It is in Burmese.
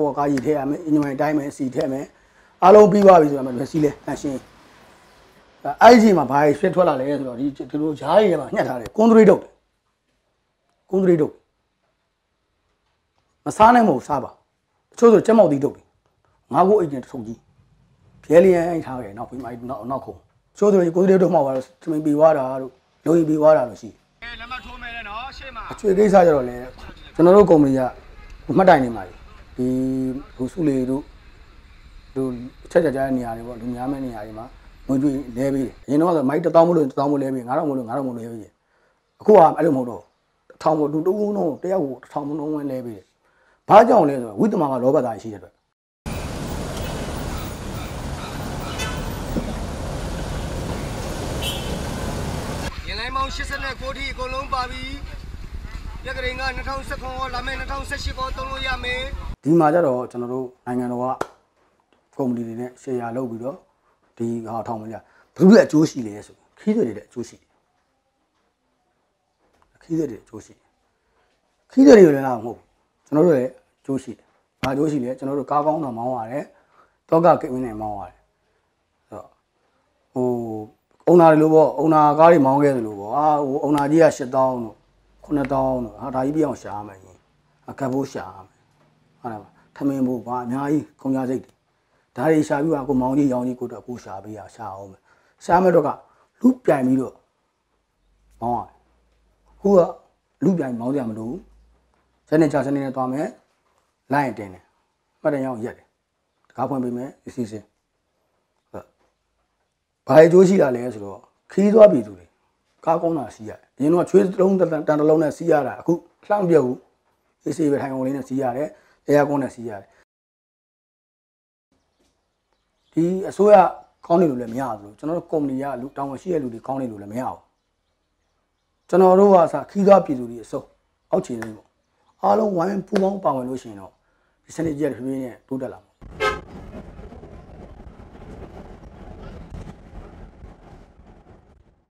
ကိုယ်ကားရည်ထည့်ရမယ်အင်ဂျင်မိုင်တိုင်းမယ်စီထည့်မယ်အားလုံးပြီးသွားပြီဆိုတော့မစီလဲတန်ရှင်းအဲ့ဒီမှာဘာဖြစ်ထွက်လာလဲဆိုတော့ဒီဒီလိုဂျားရည်မှာညှက်ထားတယ်ကွန်ထရီတုတ်ကွန်ထရီတုတ်မစားနိုင်မဟုတ်စားပါတချို့ဆိုကြက်မောက်သီးတုတ်တယ်ငါ့ကိုအိတ်နဲ့ထုတ်ကြီးဖြဲလျန်အိတ်ထားတယ်နောက်ပြီးမှနောက်နောက်ခုံချို့ဆိုရင်ကွန်ထရီတုတ်မှောက်သွားတော့သမင်ပြီးွားတာတို့လုံရင်ပြီးွားတာလို့ရှိတယ်လက်မထိုးမယ်လေနော်ရှေ့မှာအချွေကိစ္စကြတော့လေကျွန်တော်တို့ကုမ္ပဏီကမှတ်တိုင်နေမှာ ဒီဟိုစုလေးတို့တို့ချက်ချက်ကြားတဲ့နေရာတွေပေါ့လူများမဲ့နေရာတွေမှာငွေကြွေလဲပေးတယ်အရင်တော့ဆိုမိုက်1000မို့လို့1000မို့လဲပေး9000မို့လို့9000မို့လဲပေးတယ်အခုကအဲ့လိုမဟုတ်တော့1000မို့တူတူလုံးတယောက်ကို1000မို့လုံးဝလဲပေးတယ်ဘာကြောင့်လဲဆိုတော့ဝိသမမှာလောဘသားရှိတဲ့အတွက်ရင်လိုင်းပေါင်း89ထိအကုန်လုံးပါပြီပြက်ကလေးက2019ကိုလာမယ့်2018ကိုသုံးလို့ရမယ် ဒီမှာကျတော့ကျွန်တော်တို့နိုင်ငံတော်ကကုမ္ပဏီတွေနဲ့ရှယ်ယာလုပ်ပြီးတော့ဒီဟာထောင်မကြဘယ်သူရဲ့အကျိုးရှိလဲဆိုခီးတွေတွေတဲ့အကျိုးရှိတယ်ခီးတွေတွေအကျိုးရှိတယ်ခီးတွေတွေလည်းမဟုတ်ဘူးကျွန်တော်တို့လည်းအကျိုးရှိတယ်ဘာအကျိုးရှိလဲကျွန်တော်တို့ကားကောင်းတာမောင်းရတယ်တောကကိမင်းနဲ့မောင်းရတယ်ဆိုတော့ဟိုအုံနာတွေလို့ပေါ့အုံနာကားတွေမောင်းခဲ့တယ်လို့ပေါ့အာဟိုအုံနာကြီးက8000တို့9000တို့ဟာဒါကြီးပြအောင်ရှာရမယ်ကြီးအခက်ဖို့ရှာရမယ် ဟုတ်လားထမင်းဖို့ဘာအများကြီးခုံရစိတ်တွေဒါတွေရှာပြီးတော့ကိုမောင်ကြီးရောင်ကြီးကိုတော့ကိုရှာပေးရရှာအောင်မယ်ရှာမဲ့တော့ကလူပြိုင်ပြီးတော့မောင်းရတယ်ခုကလူပြိုင်မောင်းကြမလို့စနေချစနေနဲ့သွားမယ်လိုင်းတင်တယ်မှတ်တယ်ရောင်းရက်တယ်တကားဖွင့်ပေးမယ်အစီအစဉ်ဟုတ်ဘာအကျိုးရှိတာလဲဆိုတော့ခီးသွားပြီသူတွေကားကောင်းတာစီးရတယ်အရင်တော့ချွေးလုံးတန်တန်တလုံးနဲ့စီးရတာအခုလှမ်းပြုတ်ဘူးအေးစေးပဲထိုင်ကုန်လေးနဲ့စီးရတယ်။အဲ ယာကွန်နဲ့စီးရတယ်။ဒီအစိုးရကောင်းနေလို့လည်းမရဘူးလို့ကျွန်တော်တို့ကုမ္ပဏီကလူတောင်းဝန်ရှိတဲ့လူတွေကောင်းနေလို့လည်းမရဘူး။ကျွန်တော်တို့ကစခီးသွားပြည်သူတွေအစုံအောက်ခြေလေးပေါ့။အားလုံးဝိုင်းပူပေါင်းပါဝင်လို့ရှိရင်တော့ဒီစနစ်ကြီးကဖြည်းဖြည်းနဲ့တိုးတက်လာမှာ